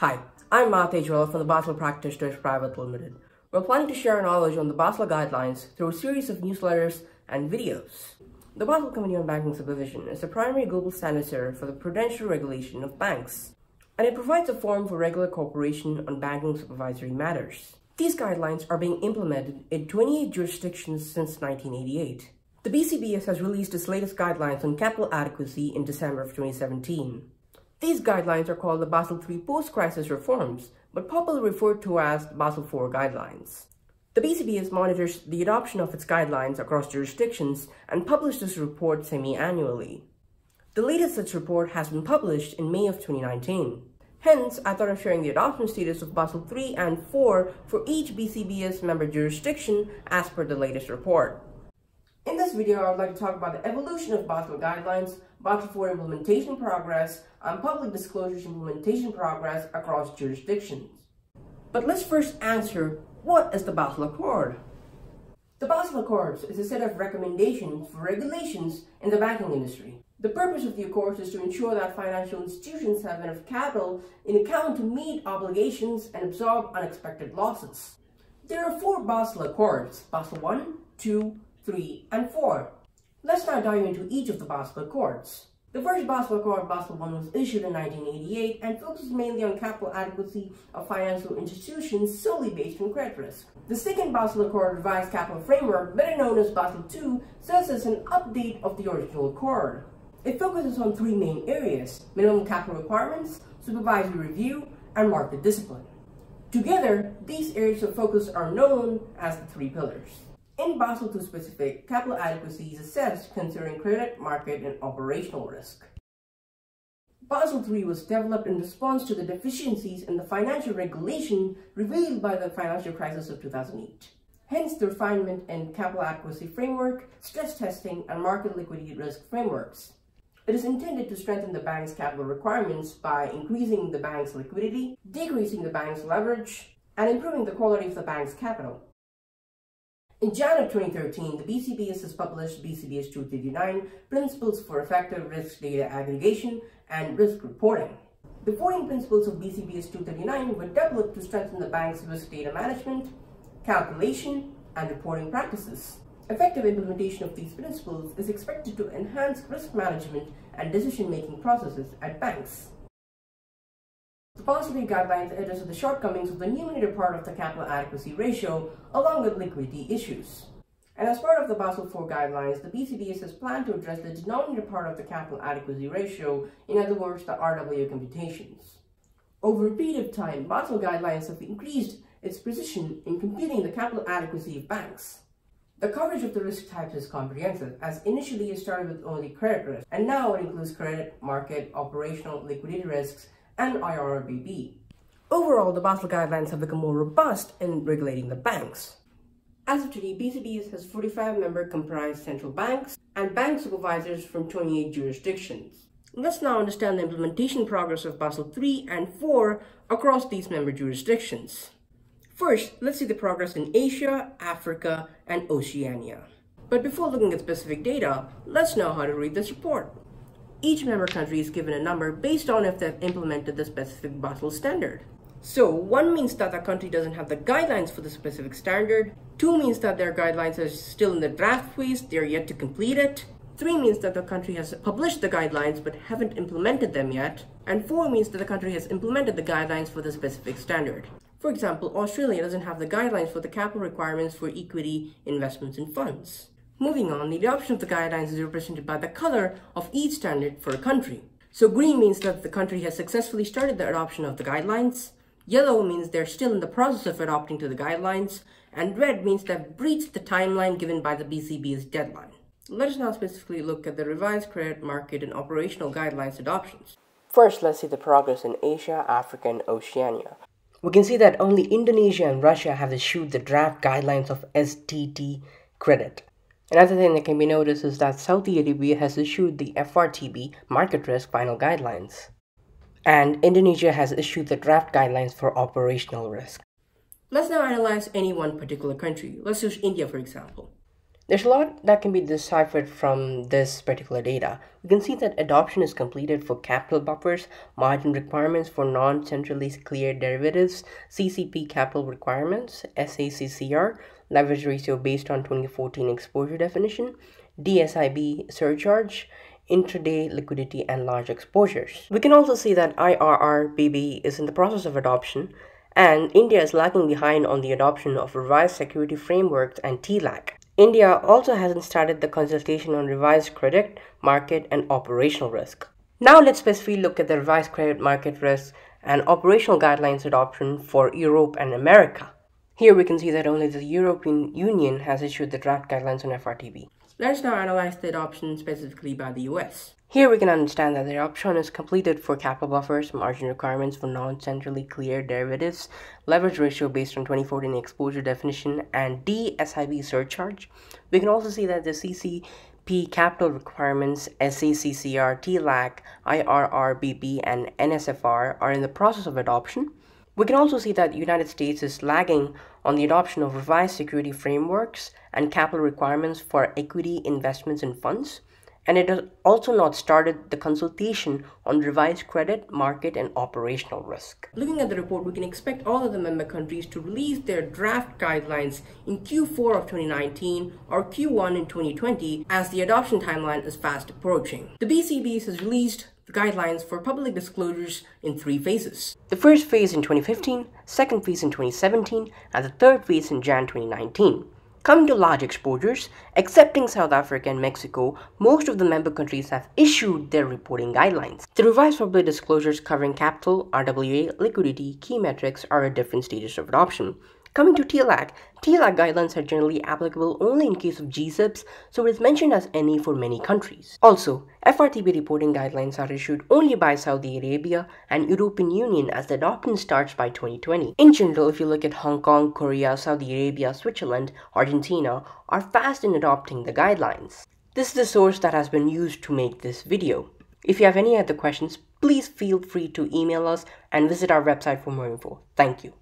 Hi, I'm Matt Ajwala from the Basel Practitioners Private Limited. We're planning to share our knowledge on the Basel guidelines through a series of newsletters and videos. The Basel Committee on Banking Supervision is the primary global standard setter for the prudential regulation of banks, and it provides a forum for regular cooperation on banking supervisory matters. These guidelines are being implemented in 28 jurisdictions since 1988. The BCBS has released its latest guidelines on capital adequacy in December of 2017. These guidelines are called the Basel III post-crisis reforms, but popularly referred to as Basel IV guidelines. The BCBS monitors the adoption of its guidelines across jurisdictions and publishes a report semi-annually. The latest such report has been published in May of 2019. Hence, I thought of sharing the adoption status of Basel III and IV for each BCBS member jurisdiction as per the latest report. In this video, I would like to talk about the evolution of Basel guidelines, Basel IV implementation progress, and public disclosures implementation progress across jurisdictions. But let's first answer what is the Basel Accord? The Basel Accords is a set of recommendations for regulations in the banking industry. The purpose of the Accords is to ensure that financial institutions have enough capital in account to meet obligations and absorb unexpected losses. There are four Basel Accords, Basel 1, 2, 3, and 4. Let's now dive into each of the Basel Accords. The first Basel Accord, Basel I, was issued in 1988 and focuses mainly on capital adequacy of financial institutions solely based on credit risk. The second Basel Accord revised capital framework, better known as Basel II, serves as an update of the original accord. It focuses on three main areas, minimum capital requirements, supervisory review, and market discipline. Together, these areas of focus are known as the three pillars. In Basel II specific, capital adequacy is assessed considering credit, market, and operational risk. Basel III was developed in response to the deficiencies in the financial regulation revealed by the financial crisis of 2008. Hence the refinement in capital adequacy framework, stress testing, and market liquidity risk frameworks. It is intended to strengthen the bank's capital requirements by increasing the bank's liquidity, decreasing the bank's leverage, and improving the quality of the bank's capital. In January 2013, the BCBS has published BCBS 239, Principles for Effective Risk Data Aggregation and Risk Reporting. The 14 principles of BCBS 239 were developed to strengthen the bank's risk data management, calculation, and reporting practices. Effective implementation of these principles is expected to enhance risk management and decision-making processes at banks. Basel guidelines address the shortcomings of the numerator part of the capital adequacy ratio along with liquidity issues. And as part of the Basel IV guidelines, the BCBS has planned to address the denominator part of the capital adequacy ratio, in other words, the RWA computations. Over a period of time, Basel guidelines have increased its precision in computing the capital adequacy of banks. The coverage of the risk types is comprehensive, as initially it started with only credit risk, and now it includes credit, market, operational, liquidity risks, and IRRBB. Overall, the Basel guidelines have become more robust in regulating the banks. As of today, BCBS has 45 member comprised central banks and bank supervisors from 28 jurisdictions. Let's now understand the implementation progress of Basel III and IV across these member jurisdictions. First, let's see the progress in Asia, Africa, and Oceania. But before looking at specific data, let's know how to read this report. Each member country is given a number based on if they've implemented the specific Basel standard. So, 1 means that the country doesn't have the guidelines for the specific standard, 2 means that their guidelines are still in the draft phase, they're yet to complete it, 3 means that the country has published the guidelines but haven't implemented them yet, and 4 means that the country has implemented the guidelines for the specific standard. For example, Australia doesn't have the guidelines for the capital requirements for equity investments in funds. Moving on, the adoption of the guidelines is represented by the color of each standard for a country. So green means that the country has successfully started the adoption of the guidelines, yellow means they're still in the process of adopting to the guidelines, and red means they've breached the timeline given by the BCBS deadline. Let us now specifically look at the revised credit market and operational guidelines adoptions. First, let's see the progress in Asia, Africa, and Oceania. We can see that only Indonesia and Russia have issued the draft guidelines of STT credit. Another thing that can be noticed is that Saudi Arabia has issued the FRTB market risk final guidelines. And Indonesia has issued the draft guidelines for operational risk. Let's now analyze any one particular country. Let's use India for example. There's a lot that can be deciphered from this particular data. We can see that adoption is completed for capital buffers, margin requirements for non-centrally cleared derivatives, CCP capital requirements, SACCR, leverage ratio based on 2014 exposure definition, DSIB surcharge, intraday liquidity and large exposures. We can also see that IRRBB is in the process of adoption and India is lagging behind on the adoption of revised security frameworks and TLAC. India also hasn't started the consultation on revised credit, market, and operational risk. Now let's specifically look at the revised credit market risk and operational guidelines adoption for Europe and America. Here we can see that only the European Union has issued the draft guidelines on FRTB. Let's now analyze the adoption specifically by the US. Here we can understand that the adoption is completed for capital buffers, margin requirements for non-centrally cleared derivatives, leverage ratio based on 2014 exposure definition, and DSIB surcharge. We can also see that the CCP capital requirements, SACCR, TLAC, IRRBB, and NSFR are in the process of adoption. We can also see that the United States is lagging on the adoption of revised security frameworks and capital requirements for equity investments in funds. And it has also not started the consultation on revised credit, market, and operational risk. Looking at the report, we can expect all of the member countries to release their draft guidelines in Q4 of 2019 or Q1 in 2020 as the adoption timeline is fast approaching. The BCB has released guidelines for public disclosures in three phases. The first phase in 2015, second phase in 2017, and the third phase in Jan 2019. Coming to large exposures, excepting South Africa and Mexico, most of the member countries have issued their reporting guidelines. The revised public disclosures covering capital, RWA, liquidity, key metrics are at different stages of adoption. Coming to TLAC, TLAC guidelines are generally applicable only in case of GSIBs, so it is mentioned as any for many countries. Also, FRTB reporting guidelines are issued only by Saudi Arabia and European Union as the adoption starts by 2020. In general, if you look at Hong Kong, Korea, Saudi Arabia, Switzerland, Argentina are fast in adopting the guidelines. This is the source that has been used to make this video. If you have any other questions, please feel free to email us and visit our website for more info. Thank you.